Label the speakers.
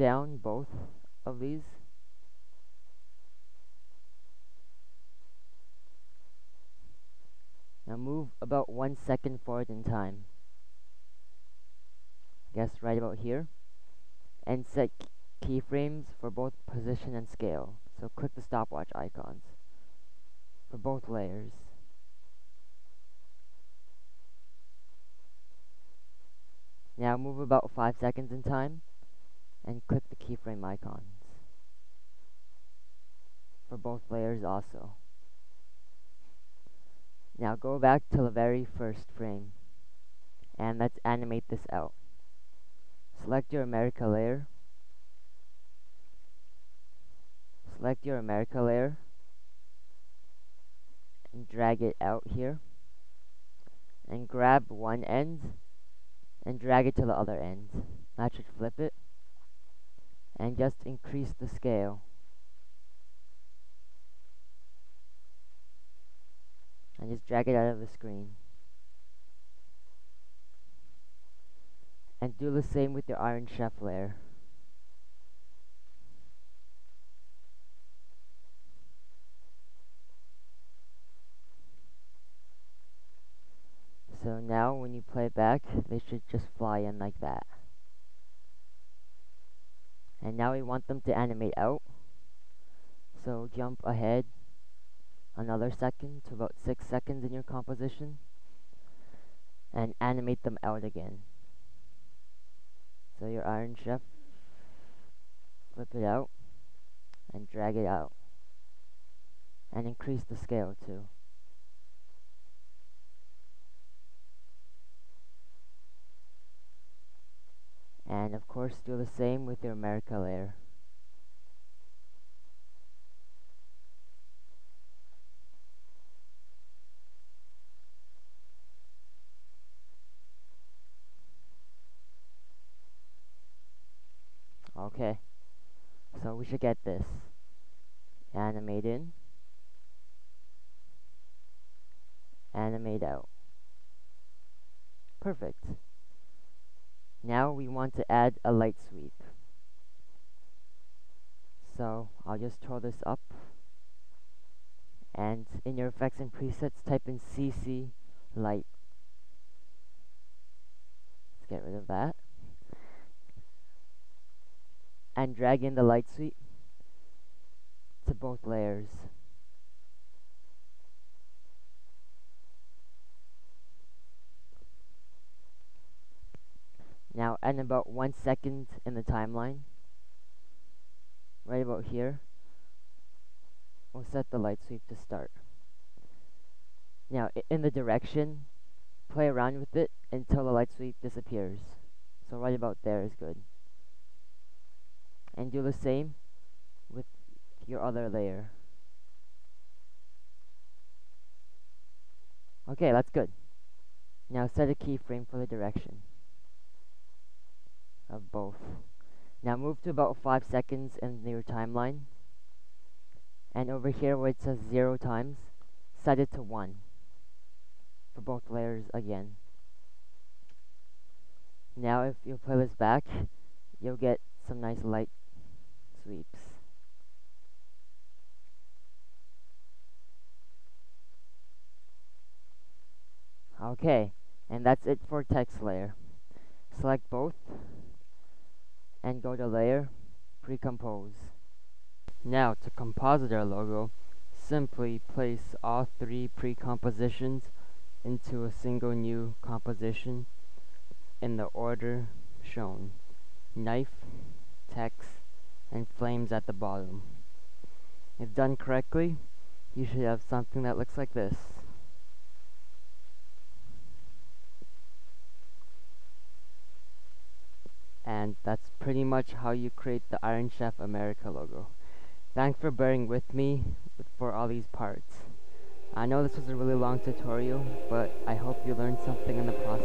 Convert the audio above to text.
Speaker 1: down both of these. Now move about one second forward in time. I guess right about here. And set keyframes for both position and scale. So click the stopwatch icons for both layers. Now move about 5 seconds in time and click the keyframe icons for both layers also. Now go back to the very first frame and let's animate this out. Select your America layer. Select your America layer and drag it out here and grab one end and drag it to the other end. That should flip it and just increase the scale. And just drag it out of the screen. And do the same with your Iron Chef layer. So now when you play back, they should just fly in like that. And now we want them to animate out. So jump ahead another second to about 6 seconds in your composition. And animate them out again. So your Iron Chef, flip it out and drag it out. And increase the scale too. And of course do the same with your America layer. Okay, so we should get this. Animate in. Animate out. Perfect. Want to add a light sweep. So I'll just throw this up and in your effects and presets type in CC light. Let's get rid of that. And drag in the light sweep to both layers. At about one second in the timeline, right about here, we'll set the light sweep to start. Now, in the direction, play around with it until the light sweep disappears. So right about there is good. And do the same with your other layer. Okay, that's good. Now set a keyframe for the direction of both. Now move to about 5 seconds in your timeline. And over here where it says 0 times, set it to 1 for both layers again. Now if you play this back, you'll get some nice light sweeps. Okay, and that's it for text layer. Select both and go to layer, pre-compose. Now to compositor logo, simply place all three pre-compositions into a single new composition in the order shown. Knife, text, and flames at the bottom. If done correctly, you should have something that looks like this. and that's pretty much how you create the Iron Chef America logo. Thanks for bearing with me for all these parts. I know this was a really long tutorial, but I hope you learned something in the process.